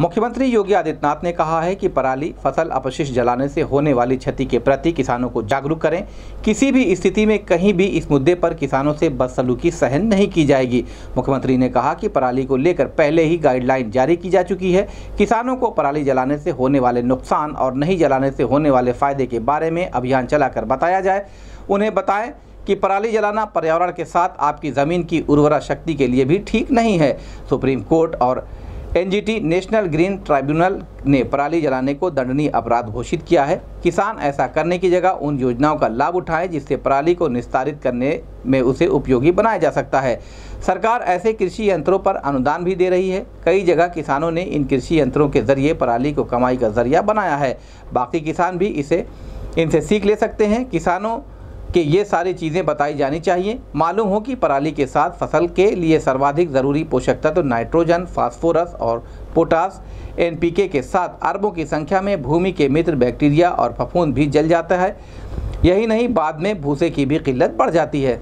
मुख्यमंत्री योगी आदित्यनाथ ने कहा है कि पराली फ़सल अपशिष्ट जलाने से होने वाली क्षति के प्रति किसानों को जागरूक करें। किसी भी स्थिति में कहीं भी इस मुद्दे पर किसानों से बदसलूकी सहन नहीं की जाएगी। मुख्यमंत्री ने कहा कि पराली को लेकर पहले ही गाइडलाइन जारी की जा चुकी है। किसानों को पराली जलाने से होने वाले नुकसान और नहीं जलाने से होने वाले फ़ायदे के बारे में अभियान चलाकर बताया जाए। उन्हें बताएँ कि पराली जलाना पर्यावरण के साथ आपकी ज़मीन की उर्वरा शक्ति के लिए भी ठीक नहीं है। सुप्रीम कोर्ट और एनजीटी नेशनल ग्रीन ट्राइब्यूनल ने पराली जलाने को दंडनीय अपराध घोषित किया है। किसान ऐसा करने की जगह उन योजनाओं का लाभ उठाएँ जिससे पराली को निस्तारित करने में उसे उपयोगी बनाया जा सकता है। सरकार ऐसे कृषि यंत्रों पर अनुदान भी दे रही है। कई जगह किसानों ने इन कृषि यंत्रों के ज़रिए पराली को कमाई का ज़रिया बनाया है। बाकी किसान भी इसे, इनसे सीख ले सकते हैं। किसानों कि ये सारी चीज़ें बताई जानी चाहिए। मालूम हो कि पराली के साथ फ़सल के लिए सर्वाधिक ज़रूरी पोषक तत्व तो नाइट्रोजन, फास्फोरस और पोटास, एनपीके के साथ अरबों की संख्या में भूमि के मित्र बैक्टीरिया और फफूंद भी जल जाता है। यही नहीं, बाद में भूसे की भी किल्लत बढ़ जाती है।